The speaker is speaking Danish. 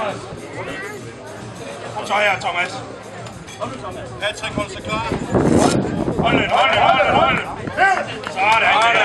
Thomas. Kom så her, Thomas. Patrick, hold sig klar. Hold det, hold det, hold det, hold det. Her!